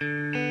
Bye.